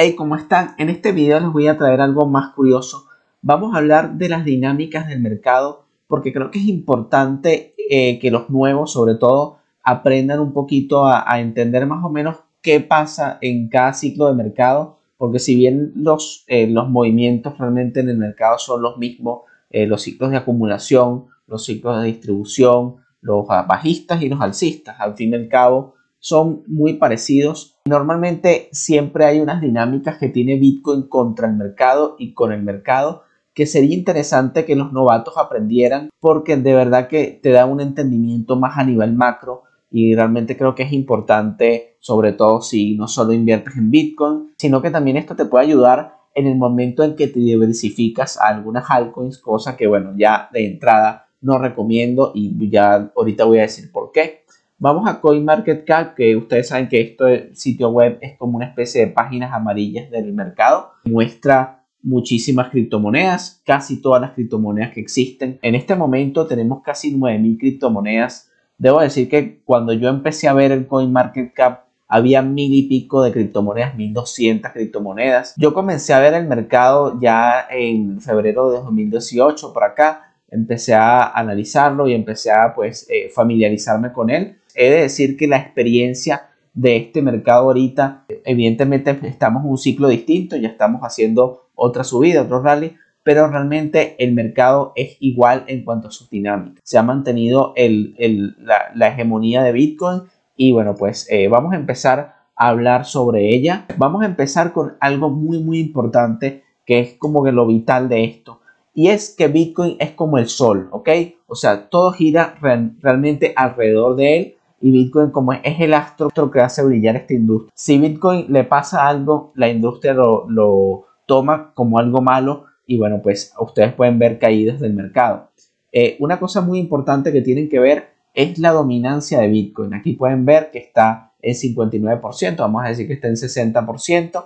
Hey, ¿cómo están? En este video les voy a traer algo más curioso. Vamos a hablar de las dinámicas del mercado porque creo que es importante eh, que los nuevos, sobre todo, aprendan un poquito a, entender más o menos qué pasa en cada ciclo de mercado, porque si bien los, eh, los movimientos realmente en el mercado son los mismos, eh, los ciclos de acumulación, los ciclos de distribución, los bajistas y los alcistas, al fin y al cabo, son muy parecidos. Normalmente siempre hay unas dinámicas que tiene Bitcoin contra el mercado y con el mercado que sería interesante que los novatos aprendieran porque de verdad que te da un entendimiento más a nivel macro y realmente creo que es importante sobre todo si no solo inviertes en Bitcoin sino que también esto te puede ayudar en el momento en que te diversificas a algunas altcoins cosa que bueno ya de entrada no recomiendo y ya ahorita voy a decir por qué Vamos a CoinMarketCap, que ustedes saben que este sitio web es como una especie de páginas amarillas del mercado. Muestra muchísimas criptomonedas, casi todas las criptomonedas que existen. En este momento tenemos casi 9.000 criptomonedas. Debo decir que cuando yo empecé a ver el CoinMarketCap había mil y pico de criptomonedas, 1200 criptomonedas. Yo comencé a ver el mercado ya en febrero de 2018 por acá empecé a analizarlo y empecé a pues eh, familiarizarme con él. He de decir que la experiencia de este mercado ahorita, evidentemente estamos en un ciclo distinto, ya estamos haciendo otra subida, otro rally, pero realmente el mercado es igual en cuanto a sus dinámicas. Se ha mantenido la, hegemonía de Bitcoin y bueno, pues eh, vamos a empezar a hablar sobre ella. Vamos a empezar con algo muy, muy importante que es como que lo vital de esto y es que Bitcoin es como el sol, ¿ok? O sea, todo gira realmente alrededor de él y Bitcoin como es, el astro que hace brillar esta industria. Si Bitcoin le pasa algo, la industria lo, toma como algo malo y bueno, pues ustedes pueden ver caídas del mercado. Eh, una cosa muy importante que tienen que ver es la dominancia de Bitcoin. Aquí pueden ver que está en 59%, vamos a decir que está en 60%,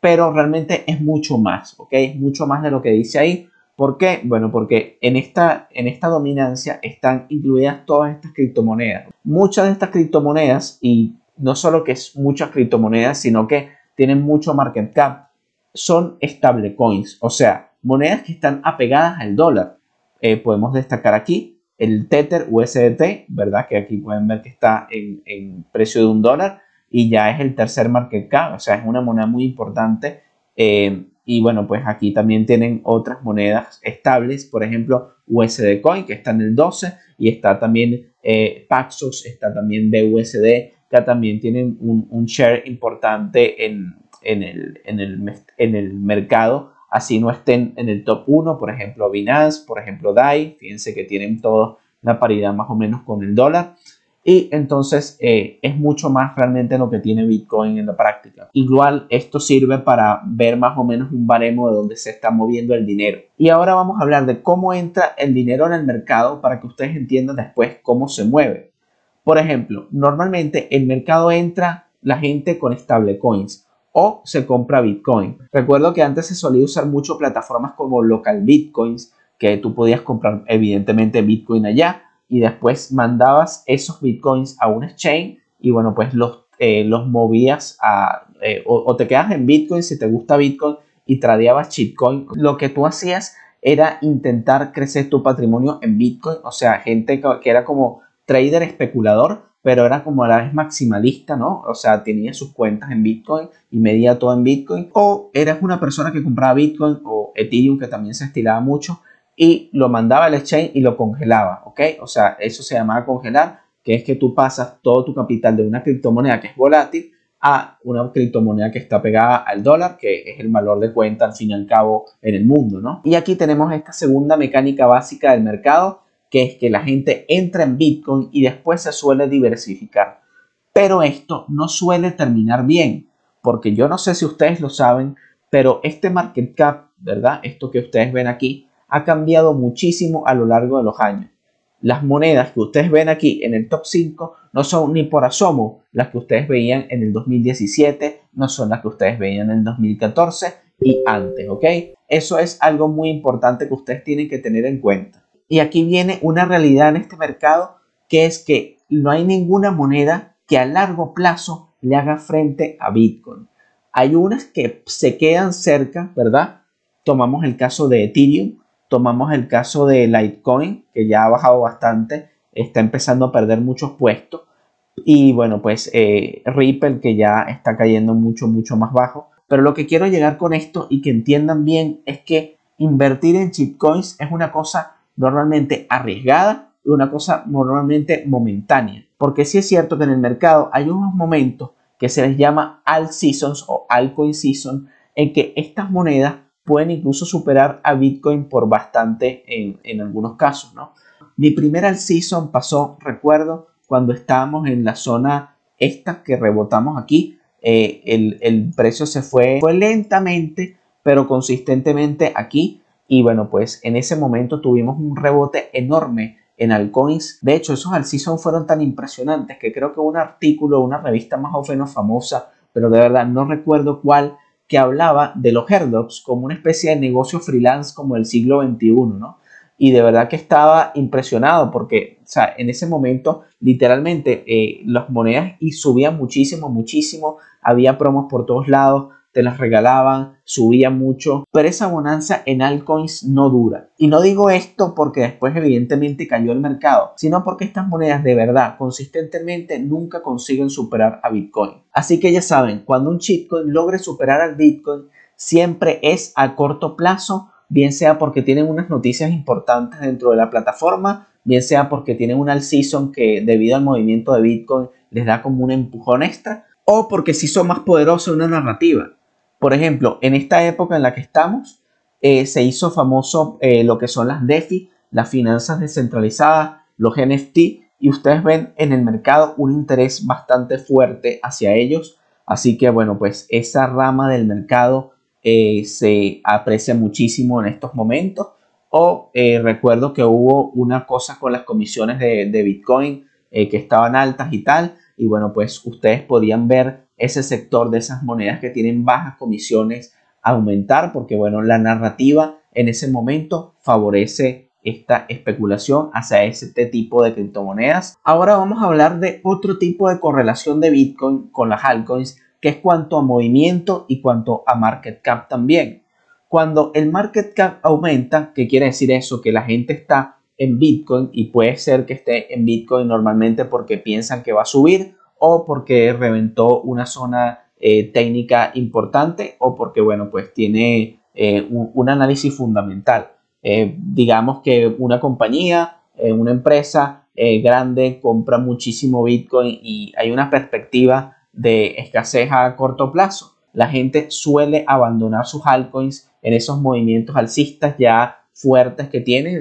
pero realmente es mucho más, ¿ok? Es mucho más de lo que dice ahí ¿Por qué? Bueno, porque en esta, en esta dominancia están incluidas todas estas criptomonedas. Muchas de estas criptomonedas, y no solo que es muchas criptomonedas, sino que tienen mucho market cap, son stablecoins, o sea, monedas que están apegadas al dólar. Eh, podemos destacar aquí el Tether USDT, ¿verdad? Que aquí pueden ver que está en, en precio de un dólar y ya es el tercer market cap, o sea, es una moneda muy importante. Eh, y bueno, pues aquí también tienen otras monedas estables, por ejemplo, USD Coin, que está en el 12, y está también eh, Paxos, está también BUSD, que también tienen un, share importante en, el, en, el, en el mercado, así no estén en el top 1, por ejemplo, Binance, por ejemplo, DAI, fíjense que tienen toda la paridad más o menos con el dólar y entonces eh, es mucho más realmente lo que tiene Bitcoin en la práctica. Igual esto sirve para ver más o menos un baremo de dónde se está moviendo el dinero. Y ahora vamos a hablar de cómo entra el dinero en el mercado para que ustedes entiendan después cómo se mueve. Por ejemplo, normalmente el mercado entra la gente con stablecoins o se compra Bitcoin. Recuerdo que antes se solía usar mucho plataformas como local Bitcoins, que tú podías comprar evidentemente Bitcoin allá y después mandabas esos bitcoins a un exchange y bueno, pues los, eh, los movías a, eh, o, te quedas en bitcoin si te gusta bitcoin y tradeabas shitcoin. Lo que tú hacías era intentar crecer tu patrimonio en bitcoin, o sea, gente que era como trader especulador, pero era como a la vez maximalista, ¿no? O sea, tenía sus cuentas en Bitcoin y medía todo en Bitcoin. O eras una persona que compraba Bitcoin o Ethereum, que también se estilaba mucho, y lo mandaba al exchange y lo congelaba, ¿ok? O sea, eso se llama congelar, que es que tú pasas todo tu capital de una criptomoneda que es volátil a una criptomoneda que está pegada al dólar, que es el valor de cuenta al fin y al cabo en el mundo, ¿no? Y aquí tenemos esta segunda mecánica básica del mercado, que es que la gente entra en Bitcoin y después se suele diversificar. Pero esto no suele terminar bien, porque yo no sé si ustedes lo saben, pero este market cap, ¿verdad? Esto que ustedes ven aquí, ha cambiado muchísimo a lo largo de los años. Las monedas que ustedes ven aquí en el top 5 no son ni por asomo las que ustedes veían en el 2017, no son las que ustedes veían en el 2014 y antes, ¿ok? Eso es algo muy importante que ustedes tienen que tener en cuenta. Y aquí viene una realidad en este mercado que es que no hay ninguna moneda que a largo plazo le haga frente a Bitcoin. Hay unas que se quedan cerca, ¿verdad? Tomamos el caso de Ethereum, tomamos el caso de Litecoin, que ya ha bajado bastante, está empezando a perder muchos puestos. Y bueno, pues eh, Ripple, que ya está cayendo mucho, mucho más bajo. Pero lo que quiero llegar con esto y que entiendan bien es que invertir en chipcoins es una cosa normalmente arriesgada y una cosa normalmente momentánea. Porque sí es cierto que en el mercado hay unos momentos que se les llama alt seasons o altcoin season en que estas monedas pueden incluso superar a Bitcoin por bastante en, algunos casos, ¿no? Mi primera season pasó, recuerdo, cuando estábamos en la zona esta que rebotamos aquí, eh, el, precio se fue, fue lentamente, pero consistentemente aquí. Y bueno, pues en ese momento tuvimos un rebote enorme en altcoins. De hecho, esos season fueron tan impresionantes que creo que un artículo, una revista más o menos famosa, pero de verdad no recuerdo cuál, que hablaba de los airdrops como una especie de negocio freelance como el siglo XXI, ¿no? Y de verdad que estaba impresionado porque, o sea, en ese momento literalmente eh, las monedas y subían muchísimo, muchísimo, había promos por todos lados, te las regalaban, subía mucho, pero esa bonanza en altcoins no dura. Y no digo esto porque después evidentemente cayó el mercado, sino porque estas monedas de verdad consistentemente nunca consiguen superar a Bitcoin. Así que ya saben, cuando un shitcoin logre superar al Bitcoin, siempre es a corto plazo, bien sea porque tienen unas noticias importantes dentro de la plataforma, bien sea porque tienen un alt season que debido al movimiento de Bitcoin les da como un empujón extra, o porque se hizo más poderosa una narrativa. Por ejemplo, en esta época en la que estamos, eh, se hizo famoso eh, lo que son las DeFi, las finanzas descentralizadas, los NFT, y ustedes ven en el mercado un interés bastante fuerte hacia ellos. Así que bueno, pues esa rama del mercado eh, se aprecia muchísimo en estos momentos. O recuerdo que hubo una cosa con las comisiones de, de Bitcoin que estaban altas y tal. Y bueno, pues ustedes podían ver ese sector de esas monedas que tienen bajas comisiones aumentar porque bueno, la narrativa en ese momento favorece esta especulación hacia este tipo de criptomonedas. Ahora vamos a hablar de otro tipo de correlación de Bitcoin con las altcoins, que es cuanto a movimiento y cuanto a market cap también. Cuando el market cap aumenta, ¿qué quiere decir eso? Que la gente está en Bitcoin y puede ser que esté en Bitcoin normalmente porque piensan que va a subir o porque reventó una zona eh, técnica importante o porque, bueno, pues tiene eh, un, análisis fundamental. Eh, digamos que una compañía, una empresa grande compra muchísimo Bitcoin y hay una perspectiva de escasez a corto plazo. La gente suele abandonar sus altcoins en esos movimientos alcistas ya fuertes que tiene.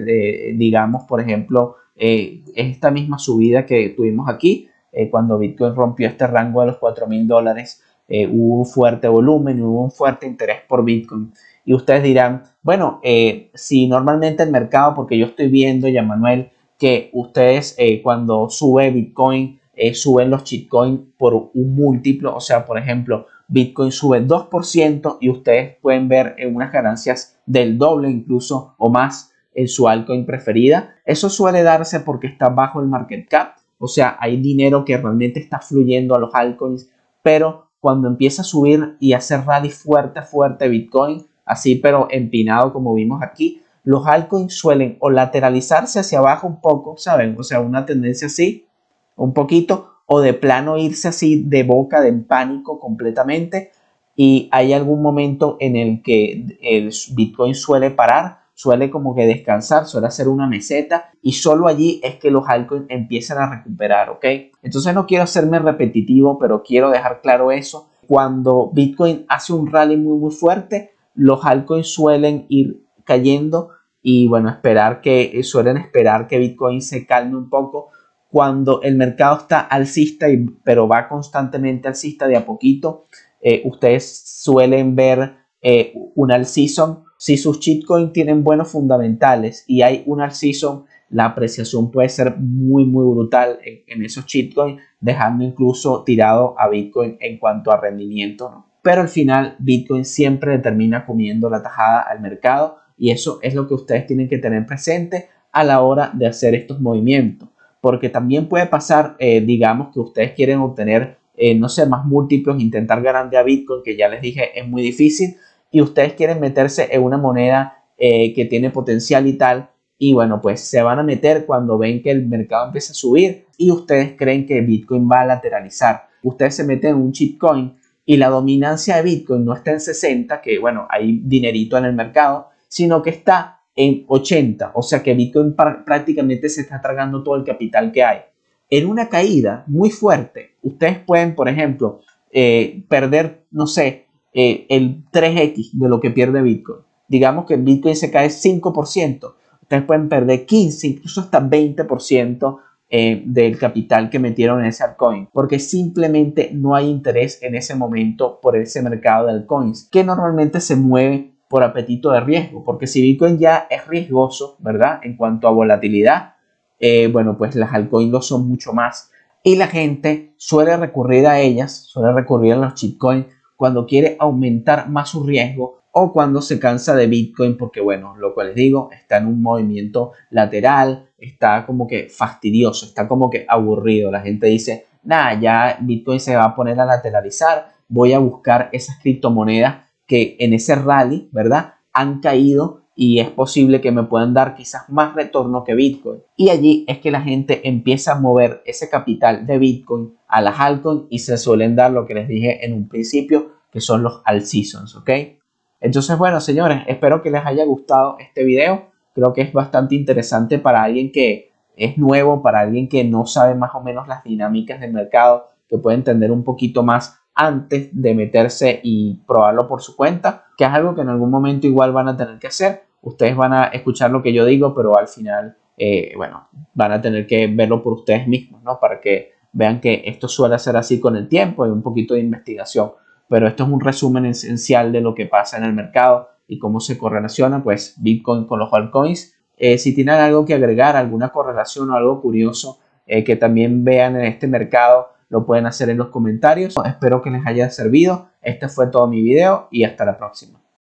digamos, por ejemplo, esta misma subida que tuvimos aquí eh, cuando Bitcoin rompió este rango de los 4 mil dólares, eh, hubo un fuerte volumen, hubo un fuerte interés por Bitcoin. Y ustedes dirán, bueno, eh, si normalmente el mercado, porque yo estoy viendo, ya Manuel, que ustedes cuando sube Bitcoin, suben los shitcoins por un múltiplo, o sea, por ejemplo, Bitcoin sube 2% y ustedes pueden ver unas ganancias del doble incluso o más en su altcoin preferida. Eso suele darse porque está bajo el market cap o sea, hay dinero que realmente está fluyendo a los altcoins, pero cuando empieza a subir y hacer rally fuerte, fuerte Bitcoin, así pero empinado como vimos aquí, los altcoins suelen o lateralizarse hacia abajo un poco, ¿saben? O sea, una tendencia así, un poquito, o de plano irse así de boca, de pánico completamente. Y hay algún momento en el que el Bitcoin suele parar suele como que descansar, suele hacer una meseta y solo allí es que los altcoins empiezan a recuperar, ¿ok? Entonces no quiero hacerme repetitivo, pero quiero dejar claro eso. Cuando Bitcoin hace un rally muy muy fuerte, los altcoins suelen ir cayendo y bueno, esperar que suelen esperar que Bitcoin se calme un poco cuando el mercado está alcista y, pero va constantemente alcista de a poquito. Eh, ustedes suelen ver eh, un alt season si sus shitcoins tienen buenos fundamentales y hay un season, la apreciación puede ser muy, muy brutal en, esos shitcoins, dejando incluso tirado a Bitcoin en cuanto a rendimiento. Pero al final, Bitcoin siempre termina comiendo la tajada al mercado y eso es lo que ustedes tienen que tener presente a la hora de hacer estos movimientos. Porque también puede pasar, eh, digamos, que ustedes quieren obtener eh, no sé, más múltiplos, intentar ganar a Bitcoin, que ya les dije es muy difícil, y ustedes quieren meterse en una moneda eh, que tiene potencial y tal, y bueno, pues se van a meter cuando ven que el mercado empieza a subir y ustedes creen que Bitcoin va a lateralizar. Ustedes se meten en un chipcoin y la dominancia de Bitcoin no está en 60, que bueno, hay dinerito en el mercado, sino que está en 80, o sea que Bitcoin prácticamente se está tragando todo el capital que hay. En una caída muy fuerte, ustedes pueden, por ejemplo, eh, perder, no sé, eh, el 3x de lo que pierde Bitcoin. Digamos que Bitcoin se cae 5%, ustedes pueden perder 15, incluso hasta 20% eh, del capital que metieron en ese altcoin, porque simplemente no hay interés en ese momento por ese mercado de altcoins, que normalmente se mueve por apetito de riesgo, porque si Bitcoin ya es riesgoso, ¿verdad? En cuanto a volatilidad, eh, bueno, pues las altcoins lo son mucho más. Y la gente suele recurrir a ellas, suele recurrir a los chipcoins cuando quiere aumentar más su riesgo o cuando se cansa de Bitcoin porque, bueno, lo cual les digo, está en un movimiento lateral, está como que fastidioso, está como que aburrido. La gente dice, nada, ya Bitcoin se va a poner a lateralizar, voy a buscar esas criptomonedas que en ese rally, ¿verdad? Han caído y es posible que me puedan dar quizás más retorno que Bitcoin. Y allí es que la gente empieza a mover ese capital de Bitcoin a las altcoins y se suelen dar lo que les dije en un principio, que son los alt seasons, ¿ok? Entonces, bueno, señores, espero que les haya gustado este video. Creo que es bastante interesante para alguien que es nuevo, para alguien que no sabe más o menos las dinámicas del mercado, que puede entender un poquito más antes de meterse y probarlo por su cuenta, que es algo que en algún momento igual van a tener que hacer. Ustedes van a escuchar lo que yo digo, pero al final, eh, bueno, van a tener que verlo por ustedes mismos, ¿no? Para que vean que esto suele ser así con el tiempo y un poquito de investigación pero esto es un resumen esencial de lo que pasa en el mercado y cómo se correlaciona pues Bitcoin con los altcoins. Eh, si tienen algo que agregar, alguna correlación o algo curioso eh, que también vean en este mercado, lo pueden hacer en los comentarios. Espero que les haya servido. Este fue todo mi video y hasta la próxima.